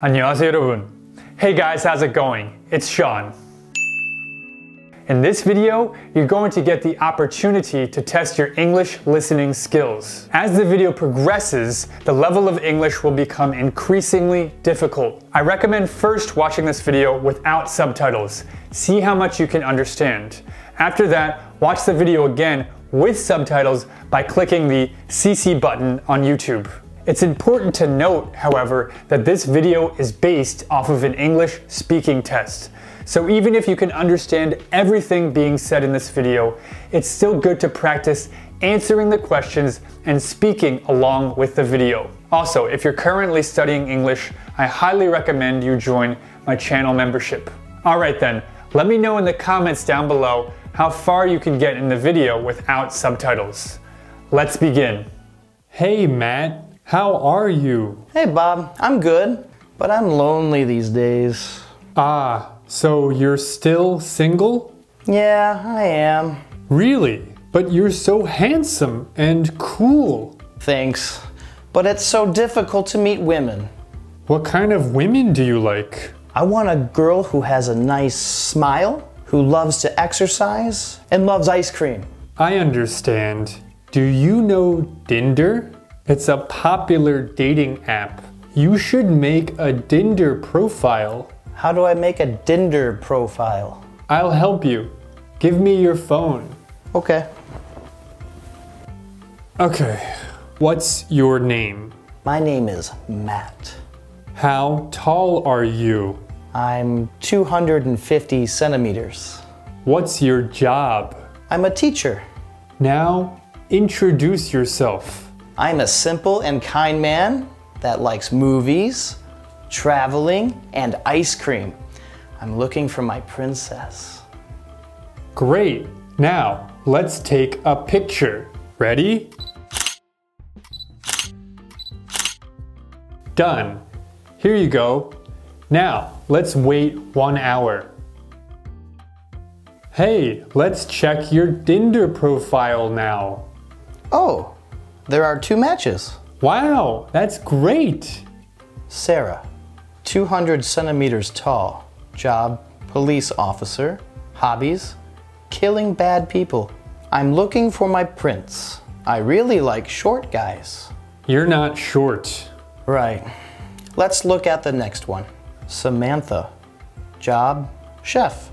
안녕하세요 여러분. Hey guys, how's it going? It's Sean. In this video, you're going to get the opportunity to test your English listening skills. As the video progresses, the level of English will become increasingly difficult. I recommend first watching this video without subtitles. See how much you can understand. After that, watch the video again with subtitles by clicking the CC button on YouTube. It's important to note, however, that this video is based off of an English speaking test. So even if you can understand everything being said in this video, it's still good to practice answering the questions and speaking along with the video. Also, if you're currently studying English, I highly recommend you join my channel membership. Alright then, let me know in the comments down below how far you can get in the video without subtitles. Let's begin. Hey Matt, how are you? Hey Bob, I'm good, but I'm lonely these days. Ah, so you're still single? Yeah, I am. Really? But you're so handsome and cool. Thanks. But it's so difficult to meet women. What kind of women do you like? I want a girl who has a nice smile, who loves to exercise, and loves ice cream. I understand. Do you know Tinder? It's a popular dating app. You should make a Tinder profile. How do I make a Tinder profile? I'll help you. Give me your phone. Okay. Okay, what's your name? My name is Matt. How tall are you? I'm 250 centimeters. What's your job? I'm a teacher. Now, introduce yourself. I'm a simple and kind man that likes movies, traveling, and ice cream. I'm looking for my princess. Great. Now, let's take a picture. Ready? Done. Here you go. Now, let's wait one hour. Hey, let's check your Tinder profile now. Oh, there are two matches. Wow, that's great. Sarah, 200 centimeters tall. Job, police officer. Hobbies, killing bad people. I'm looking for my prince. I really like short guys. You're not short. Right. Let's look at the next one. Samantha. Job, chef.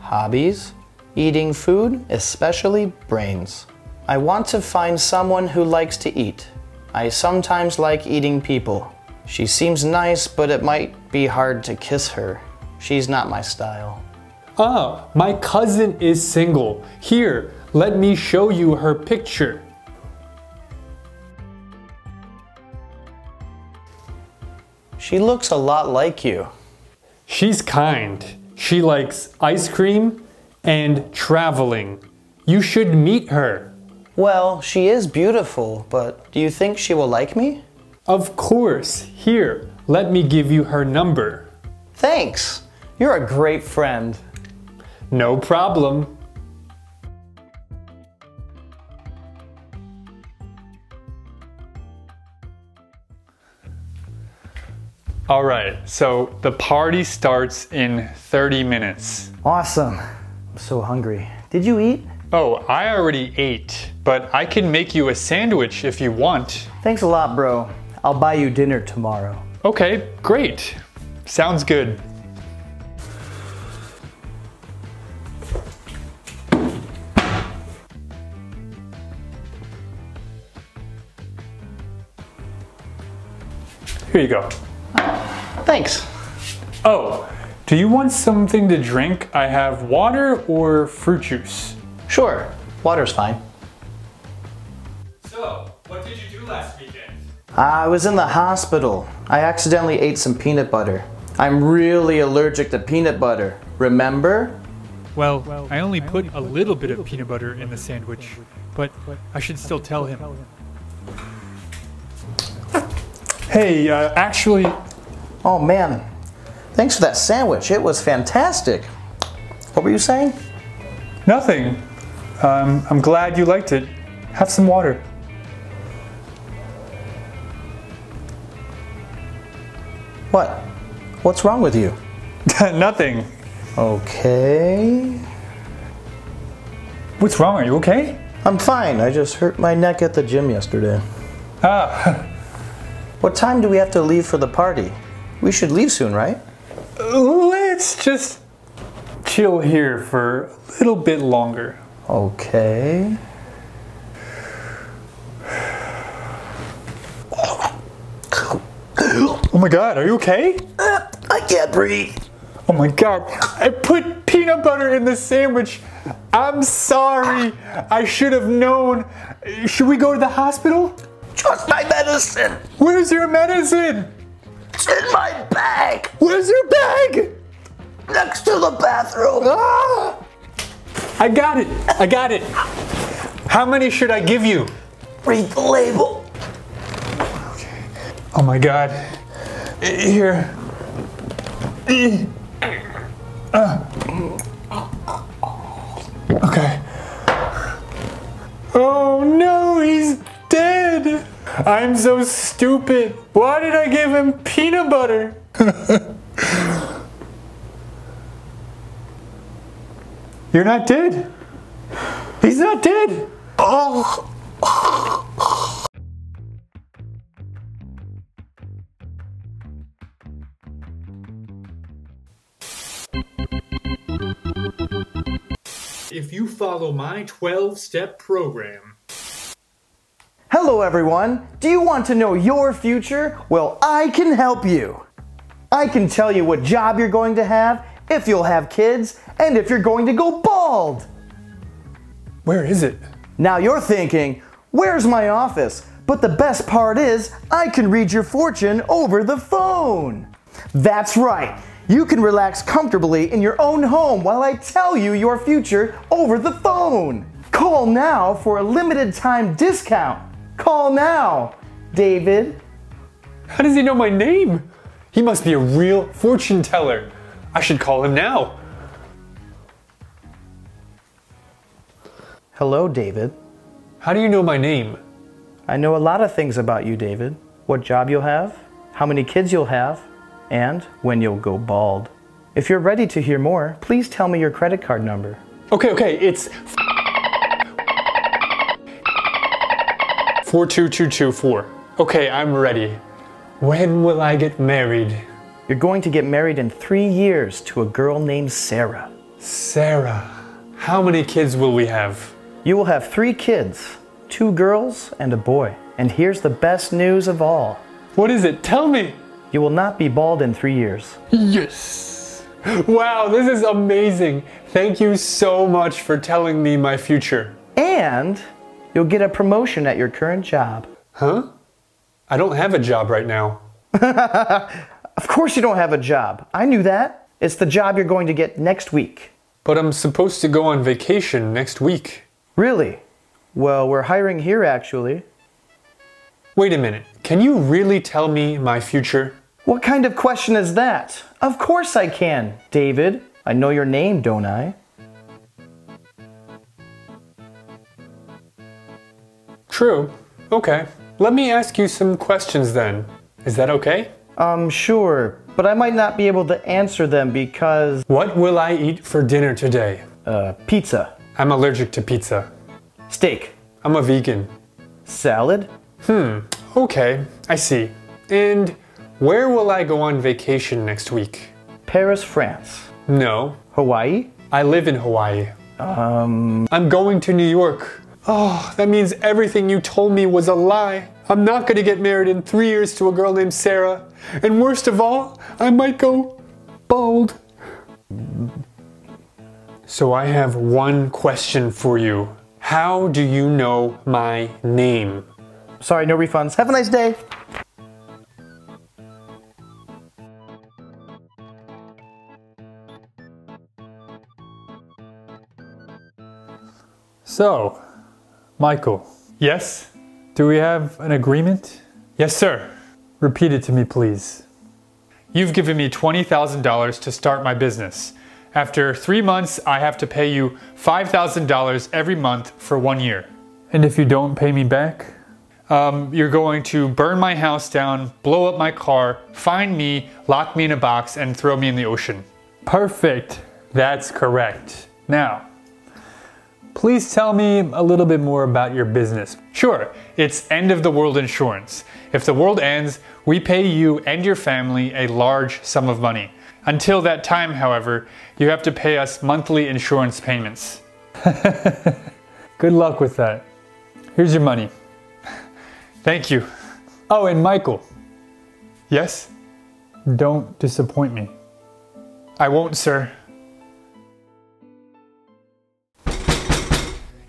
Hobbies, eating food, especially brains. I want to find someone who likes to eat. I sometimes like eating people. She seems nice, but it might be hard to kiss her. She's not my style. Oh, my cousin is single. Here, let me show you her picture. She looks a lot like you. She's kind. She likes ice cream and traveling. You should meet her. Well, she is beautiful, but do you think she will like me? Of course. Here, let me give you her number. Thanks. You're a great friend. No problem. All right, so the party starts in 30 minutes. Awesome. I'm so hungry. Did you eat? Oh, I already ate, but I can make you a sandwich if you want. Thanks a lot, bro. I'll buy you dinner tomorrow. Okay, great. Sounds good. Here you go. Thanks. Oh, do you want something to drink? I have water or fruit juice. Sure, water's fine. I was in the hospital. I accidentally ate some peanut butter. I'm really allergic to peanut butter. Remember? Well, I only put a little bit of peanut butter in the sandwich, but I should still tell him. Hey, uh, actually, Oh man, thanks for that sandwich. It was fantastic. What were you saying? nothing. Um, I'm glad you liked it. Have some water. What? What's wrong with you? Nothing. Okay. What's wrong? Are you okay? I'm fine. I just hurt my neck at the gym yesterday. Ah, What time do we have to leave for the party? We should leave soon, right? let's just chill here for a little bit longer. Okay. My god, are you okay? I can't breathe. Oh my god, I put peanut butter in the sandwich. I'm sorry. I should have known. Should we go to the hospital? Just my medicine. Where's your medicine? It's in my bag Where's your bag? next to the bathroom. Ah! I got it. I got it. How many should I give you? Read the label. Okay. Oh my god. Here. Uh. Okay. Oh no, he's dead. I'm so stupid. Why did I give him peanut butter? You're not dead. He's not dead. Oh. If you follow my 12 step program, Hello, everyone. Do you want to know your future? Well, I can help you. I can tell you what job you're going to have, if you'll have kids, and if you're going to go bald. where is it? Now you're thinking, where's my office? But the best part is, I can read your fortune over the phone. That's right. You can relax comfortably in your own home while I tell you your future over the phone. Call now for a limited time discount. Call now, David. How does he know my name? He must be a real fortune teller. I should call him now. Hello, David. How do you know my name? I know a lot of things about you, David. What job you'll have, how many kids you'll have, and when you'll go bald. If you're ready to hear more, please tell me your credit card number. Okay, okay, it's 42224. Okay, I'm ready. When will I get married? You're going to get married in three years to a girl named Sarah. Sarah. How many kids will we have? You will have three kids two girls and a boy. And here's the best news of all What is it? Tell me. You will not be bald in three years. Yes. Wow, this is amazing. Thank you so much for telling me my future. And you'll get a promotion at your current job. Huh? I don't have a job right now. Of course, you don't have a job. I knew that. It's the job you're going to get next week. But I'm supposed to go on vacation next week. Really? Well, we're hiring here actually. Wait a minute. Can you really tell me my future? What kind of question is that? Of course I can, David. I know your name, don't I? True. Okay. Let me ask you some questions then. Is that okay? Um, sure, but I might not be able to answer them because, What will I eat for dinner today? uh, pizza, I'm allergic to pizza. steak, I'm a vegan. salad, Hmm. Okay, I see. And where will I go on vacation next week? Paris, France, No, Hawaii, I live in Hawaii. um, I'm going to New York. Oh, that means everything you told me was a lie. I'm not gonna get married in three years to a girl named Sarah. And worst of all, I might go bald. So I have one question for you. How do you know my name? sorry, no refunds. Have a nice day. So, Michael. Yes? Do we have an agreement? Yes, sir. Repeat it to me, please. You've given me $20,000 to start my business. After three months, I have to pay you $5,000 every month for one year. And if you don't pay me back? um, you're going to burn my house down, blow up my car, find me, lock me in a box, and throw me in the ocean. Perfect. That's correct. Now, please tell me a little bit more about your business. Sure, it's end of the world insurance. If the world ends, we pay you and your family a large sum of money. Until that time, however, you have to pay us monthly insurance payments. Good luck with that. Here's your money. Thank you. Oh, and Michael. Yes? Don't disappoint me. I won't, sir.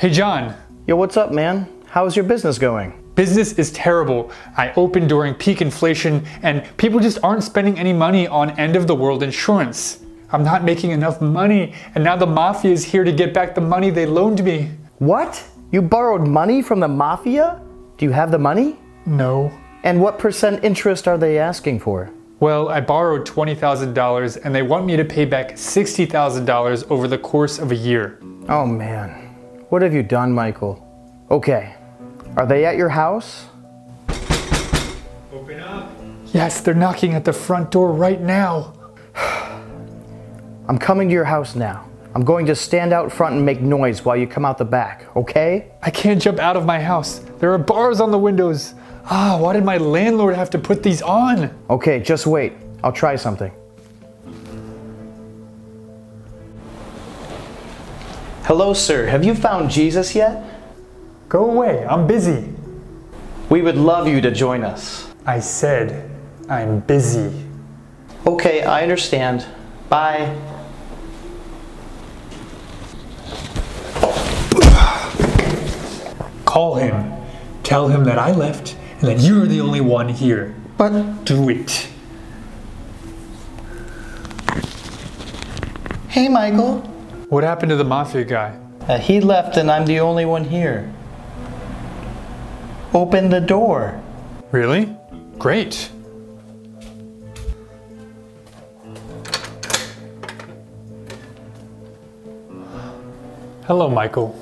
Hey, John. Yo, what's up, man? How's your business going? Business is terrible. I opened during peak inflation, and people just aren't spending any money on end of the world insurance. I'm not making enough money, and now the mafia is here to get back the money they loaned me. What? You borrowed money from the mafia? Do you have the money? No. And what percent interest are they asking for? Well, I borrowed $20,000 and they want me to pay back $60,000 over the course of a year. Oh man, what have you done, Michael? Okay, are they at your house? Open up. Yes, they're knocking at the front door right now. I'm coming to your house now. I'm going to stand out front and make noise while you come out the back, okay? I can't jump out of my house. There are bars on the windows. Ah, why did my landlord have to put these on? Okay, just wait. I'll try something. Hello, sir. Have you found Jesus yet? Go away, I'm busy. We would love you to join us. I said I'm busy. Okay, I understand. Bye. Call him. Tell him that I left and that you're the only one here. But do it. Hey, Michael. What happened to the mafia guy? Uh, he left and I'm the only one here. Open the door. Really? Great. Hello, Michael.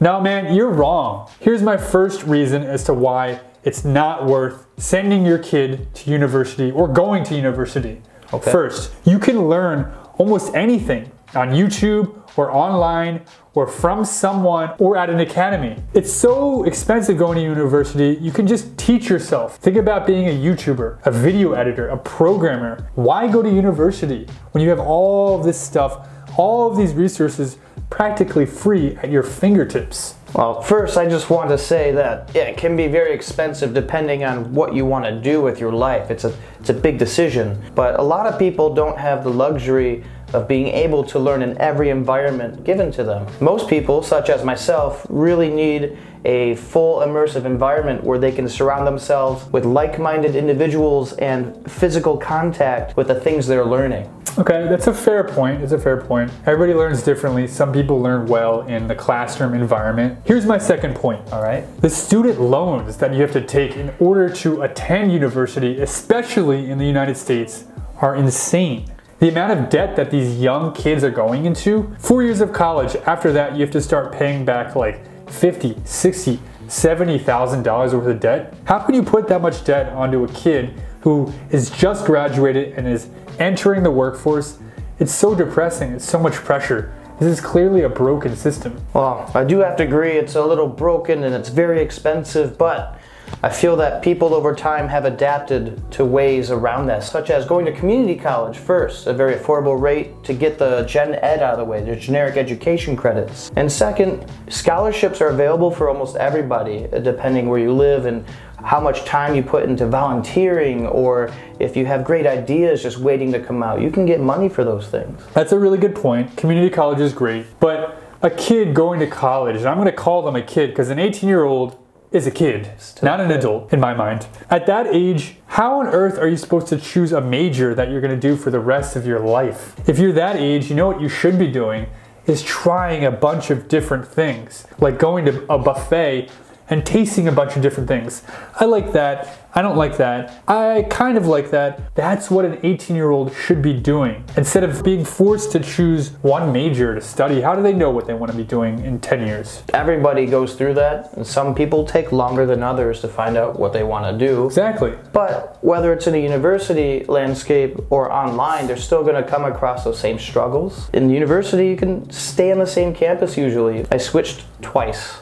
No, man, you're wrong. Here's my first reason as to why it's not worth sending your kid to university or going to university. Okay. First, you can learn almost anything on YouTube or online or from someone or at an academy. It's so expensive going to university, you can just teach yourself. Think about being a YouTuber, a video editor, a programmer. Why go to university when you have all of this stuff, all of these resources practically free at your fingertips? Well, first, I just want to say that it can be very expensive depending on what you want to do with your life. It's a, it's a big decision. But a lot of people don't have the luxury of being able to learn in every environment given to them. Most people, such as myself, really need a full immersive environment where they can surround themselves with like-minded individuals and physical contact with the things they're learning. Okay, that's a fair point. It's a fair point. Everybody learns differently. Some people learn well in the classroom environment. Here's my second point. All right? The student loans that you have to take in order to attend university, especially in the United States, are insane. The amount of debt that these young kids are going into, four years of college, after that you have to start paying back like 50, 60, $70,000 worth of debt. How can you put that much debt onto a kid who is just graduated and is entering the workforce? It's so depressing, it's so much pressure. This is clearly a broken system. Well, I do have to agree it's a little broken and it's very expensive, but I feel that people over time have adapted to ways around this, such as going to community college first, a very affordable rate to get the gen ed out of the way, the generic education credits. And second, scholarships are available for almost everybody, uh, depending where you live and how much time you put into volunteering or if you have great ideas just waiting to come out. You can get money for those things. That's a really good point. Community college is great, but a kid going to college, and I'm going to call them a kid because an 18 year old is a kid, not an adult in my mind. At that age, how on earth are you supposed to choose a major that you're going to do for the rest of your life? If you're that age, you know what you should be doing is trying a bunch of different things, like going to a buffet and tasting a bunch of different things. I like that. I don't like that. I kind of like that. That's what an 18 year old should be doing. Instead of being forced to choose one major to study, how do they know what they want to be doing in 10 years? Everybody goes through that, and some people take longer than others to find out what they want to do. Exactly. But whether it's in a university landscape or online, they're still going to come across those same struggles. In university, you can stay on the same campus usually. I switched twice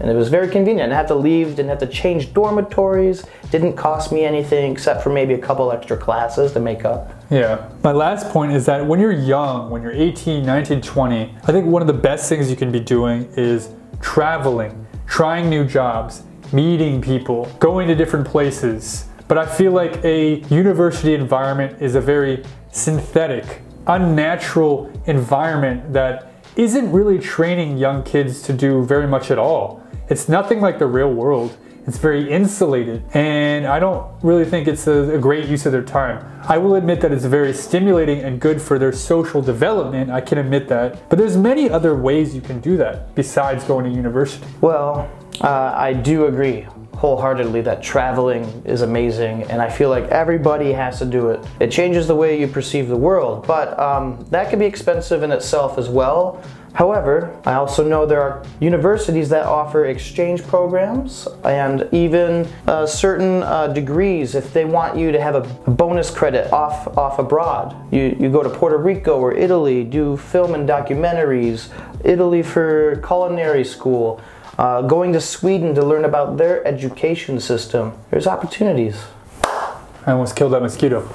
and it was very convenient. I didn't have to leave, didn't have to change dormitories, didn't cost me anything except for maybe a couple extra classes to make up. Yeah. My last point is that when you're young, when you're 18, 19, 20, I think one of the best things you can be doing is traveling, trying new jobs, meeting people, going to different places. But I feel like a university environment is a very synthetic, unnatural environment that isn't really training young kids to do very much at all. It's nothing like the real world. It's very insulated, and I don't really think it's a, a, great use of their time. I will admit that it's very stimulating and good for their social development. I can admit that. But there's many other ways you can do that besides going to university. Well, uh, I do agree wholeheartedly that traveling is amazing and I feel like everybody has to do it. It changes the way you perceive the world, but um, that can be expensive in itself as well. However, I also know there are universities that offer exchange programs and even uh, certain uh, degrees if they want you to have a bonus credit off, off abroad. You, you go to Puerto Rico or Italy, do film and documentaries, Italy for culinary school, uh, going to Sweden to learn about their education system. There's opportunities. I almost killed that mosquito.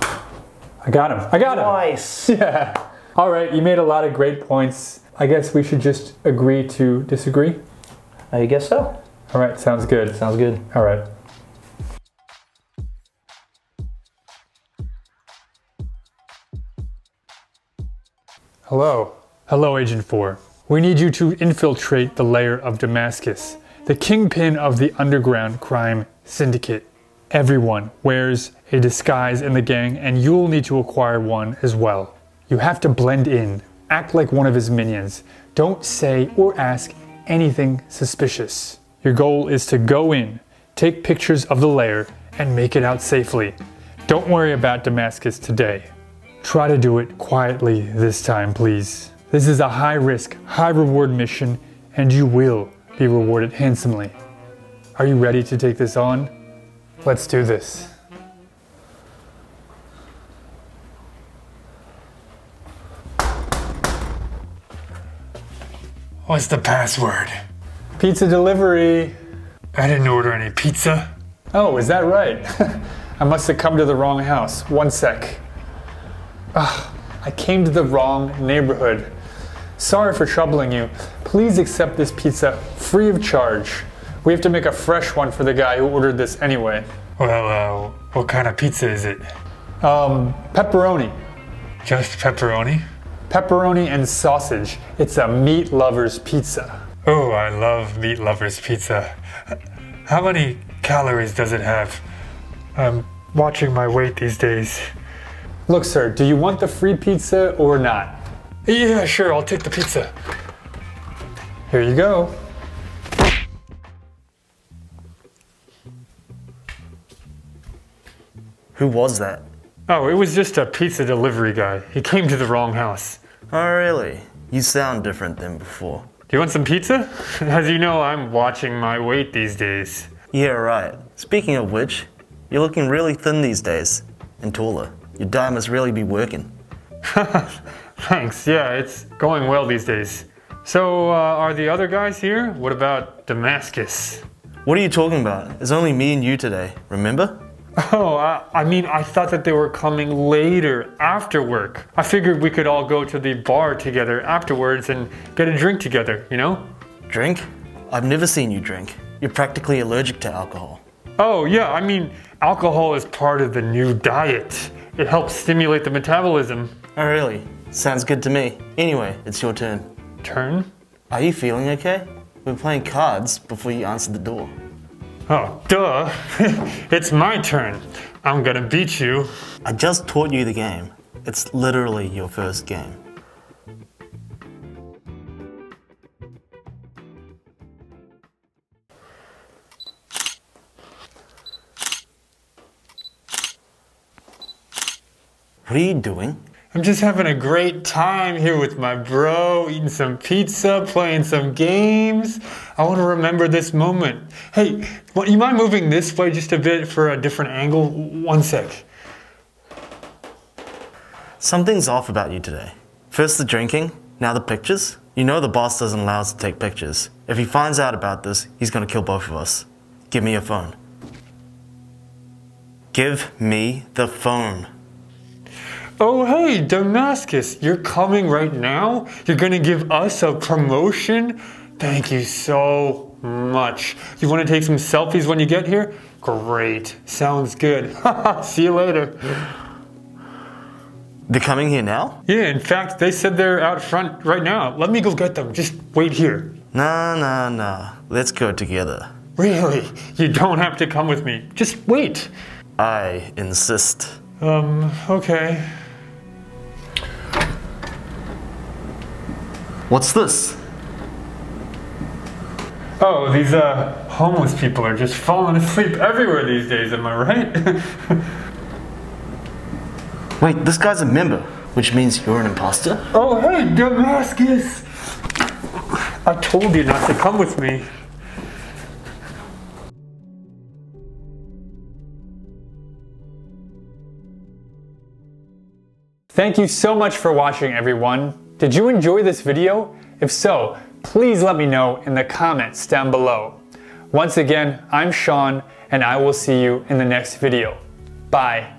I got him. I got him. Nice. Yeah. All right, you made a lot of great points. I guess we should just agree to disagree. I guess so. All right, sounds good. Sounds good. All right. Hello. Hello, Agent 4. We need you to infiltrate the layer of Damascus, the kingpin of the underground crime syndicate. Everyone wears a disguise in the gang, and you'll need to acquire one as well. You have to blend in Act like one of his minions. Don't say or ask anything suspicious. Your goal is to go in, take pictures of the lair, and make it out safely. Don't worry about Damascus today. Try to do it quietly this time, please. This is a high risk, high reward mission, and you will be rewarded handsomely. Are you ready to take this on? Let's do this. What's the password? Pizza delivery. I didn't order any pizza. Oh, is that right? I must have come to the wrong house. One sec. Ugh, I came to the wrong neighborhood. Sorry for troubling you. Please accept this pizza free of charge. We have to make a fresh one for the guy who ordered this anyway. Well, uh, what kind of pizza is it? Um, pepperoni. Just pepperoni? Pepperoni and sausage. It's a meat lover's pizza. Oh, I love meat lover's pizza. How many calories does it have? I'm watching my weight these days. Look, sir, do you want the free pizza or not? Yeah, sure, I'll take the pizza. Here you go. Who was that? Oh, it was just a pizza delivery guy. He came to the wrong house. Oh, really? You sound different than before. Do you want some pizza? As you know, I'm watching my weight these days. Yeah, right. Speaking of which, you're looking really thin these days. And taller. Your diet must really be working. Thanks, yeah, it's going well these days. So, uh, are the other guys here? What about Damascus? What are you talking about? It's only me and you today, remember? Oh, I, I, mean, I thought that they were coming later, after work. I figured we could all go to the bar together afterwards and get a drink together, you know? Drink? I've never seen you drink. You're practically allergic to alcohol. Oh, yeah, I mean, alcohol is part of the new diet. It helps stimulate the metabolism. Oh, really? Sounds good to me. Anyway, it's your turn. Turn? Are you feeling okay? We were playing cards before you answered the door. Oh, duh. it's my turn. I'm gonna beat you. I just taught you the game. It's literally your first game. What are you doing? I'm just having a great time here with my bro, eating some pizza, playing some games. I want to remember this moment. Hey, well, you mind moving this way just a bit for a different angle? One sec. Something's off about you today. First the drinking, now the pictures. You know the boss doesn't allow us to take pictures. If he finds out about this, he's gonna kill both of us. Give me your phone. Give me the phone. Oh, hey, Damascus, you're coming right now? You're gonna give us a promotion? Thank you so much. You wanna take some selfies when you get here? Great, sounds good. See you later. They're coming here now? Yeah, in fact, they said they're out front right now. Let me go get them. Just wait here. Nah, nah, nah. Let's go together. Really? You don't have to come with me. Just wait. I insist. Um, okay. What's this? Oh, these uh homeless people are just falling asleep everywhere these days, am I right? Wait, this guy's a member, which means you're an imposter? oh, hey, Damascus! I told you not to come with me. Thank you so much for watching everyone. Did you enjoy this video? If so, please let me know in the comments down below. Once again, I'm Sean and I will see you in the next video. Bye.